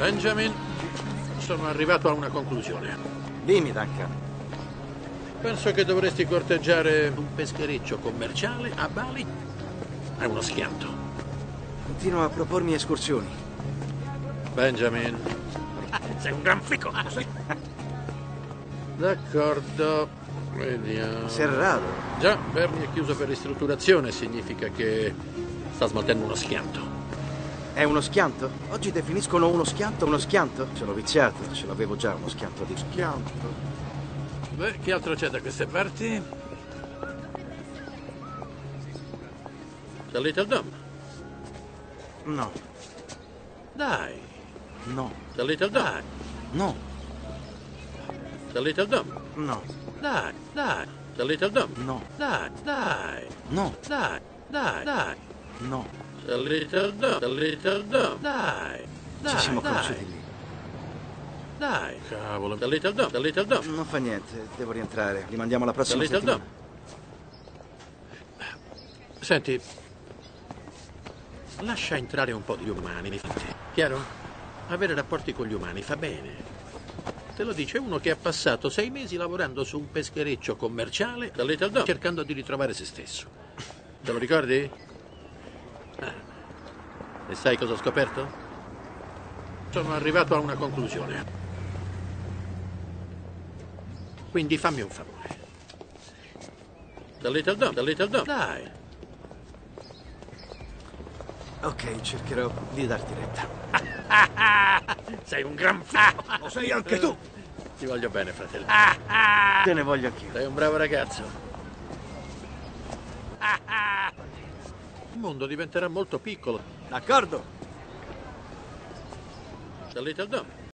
Benjamin, sono arrivato a una conclusione. Dimmi, Duncan. Penso che dovresti corteggiare un peschereccio commerciale a Bali. È uno schianto. Continua a propormi escursioni. Benjamin, Sei un gran fico. d'accordo. Vediamo. Serrato. Già, Bernie è chiuso per ristrutturazione, significa che sta smaltendo uno schianto. È uno schianto? Oggi definiscono uno schianto uno schianto? Sono viziato, ce l'avevo già uno schianto di schianto. Beh, che altro c'è da queste parti? The Little Dome. No, Dai, no, The Little Dome. no, The Little Dome. no, Dai, dai, The Little Dome. no, Dai, dai, no, dai, dai, dai. no. Little The Little Dome. Dai, dai, Ci siamo dai, conosciuti lì. dai. Cavolo, The Little Little Dome. Non fa niente, devo rientrare. Li mandiamo la The prossima Little settimana. Dome. Senti, lascia entrare un po' di umani, fate. Chiaro? Avere rapporti con gli umani fa bene. Te lo dice uno che ha passato sei mesi lavorando su un peschereccio commerciale da Little cercando di ritrovare se stesso. Te lo ricordi? E sai cosa ho scoperto? Sono arrivato a una conclusione. Quindi fammi un favore. Da Little Dome, da Little Dome. Dai. Ok, cercherò di darti retta. Sei un gran fico. Lo sei anche tu! Ti voglio bene, fratello. Te ne voglio anch'io. Sei un bravo ragazzo. Mondo diventerà molto piccolo. D'accordo? Da Little Dome.